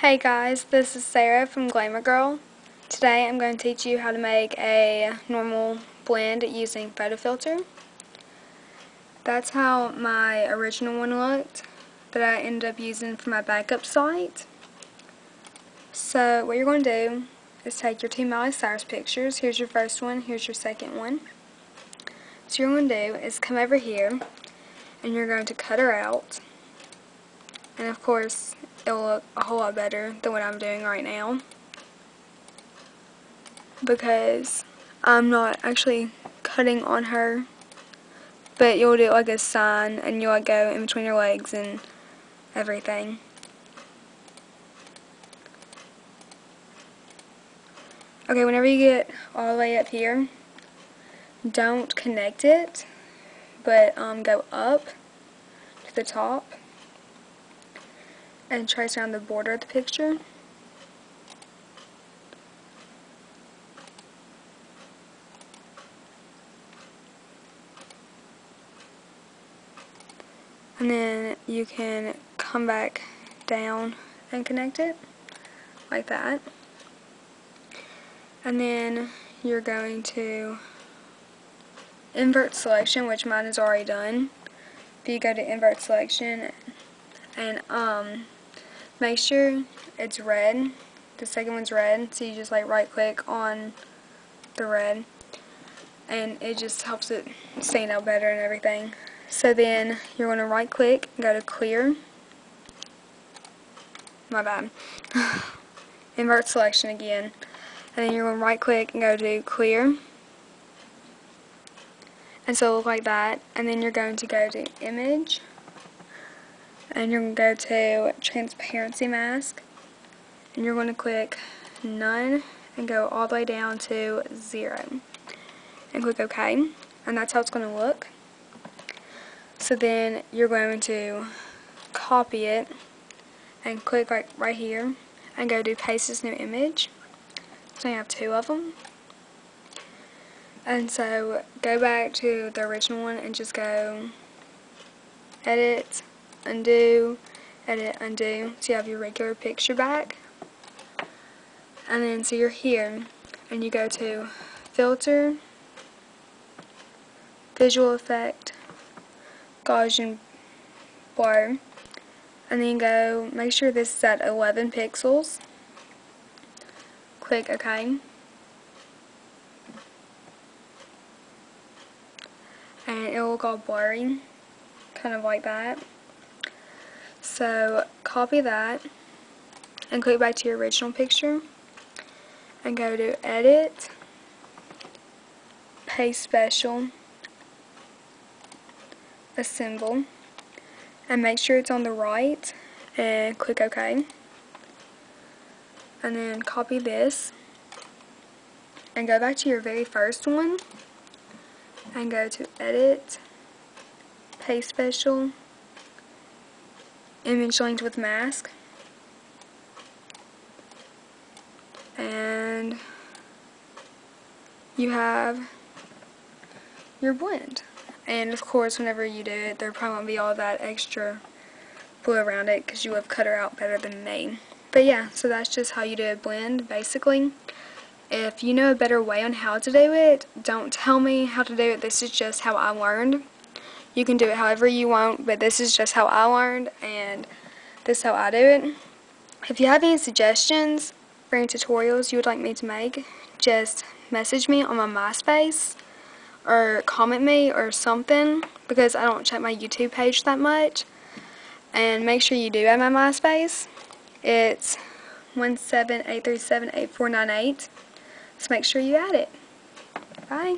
Hey guys, this is Sarah from Glamour Girl. Today I'm going to teach you how to make a normal blend using PhotoFiltre. That's how my original one looked that I ended up using for my backup site. So what you're going to do is take your two Miley Cyrus pictures. Here's your first one, here's your second one. So you're going to do is come over here and you're going to cut her out. And of course it'll look a whole lot better than what I'm doing right now. Because I'm not actually cutting on her but you'll do like a sign and you'll like go in between your legs and everything. Okay whenever you get all the way up here don't connect it but um, go up to the top and trace around the border of the picture. And then you can come back down and connect it like that. And then you're going to invert selection, which mine is already done. If you go to invert selection and um, Make sure it's red. The second one's red, so you just like right click on the red and it just helps it stand out better and everything. So then you're going to right click go to clear. My bad. Invert selection again. And then you're going to right click and go to clear. And so look like that. And then you're going to go to image and you're going to go to transparency mask. And you're going to click none and go all the way down to zero. And click OK. And that's how it's going to look. So then you're going to copy it and click like right here and go to paste this new image. So you have two of them. And so go back to the original one and just go edit undo, edit, undo. So you have your regular picture back. And then so you're here and you go to filter, visual effect, Gaussian blur. And then go, make sure this is at 11 pixels. Click OK. And it will go blurry, kind of like that. So copy that and click back to your original picture and go to edit, paste special, assemble and make sure it's on the right and click OK. And then copy this and go back to your very first one and go to edit, paste special, image linked with mask. And you have your blend. And of course, whenever you do it, there probably won't be all that extra blue around it because you have cut her out better than me. But yeah, so that's just how you do a blend, basically. If you know a better way on how to do it, don't tell me how to do it. This is just how I learned. You can do it however you want, but this is just how I learned, and this is how I do it. If you have any suggestions for any tutorials you would like me to make, just message me on my MySpace or comment me or something because I don't check my YouTube page that much. And make sure you do have my MySpace. It's 178378498. So make sure you add it. Bye.